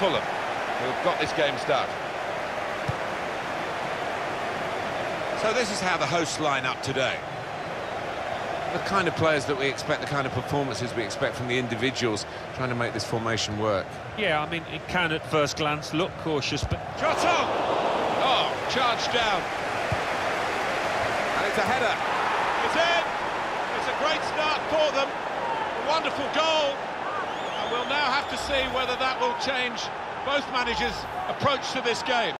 Fulham, who have got this game started. So this is how the hosts line up today. The kind of players that we expect, the kind of performances we expect from the individuals trying to make this formation work. Yeah, I mean, it can at first glance look cautious, but Shot on! Oh, charged down. And it's a header. It's in! It's a great start for them. A wonderful goal. To see whether that will change both managers' approach to this game.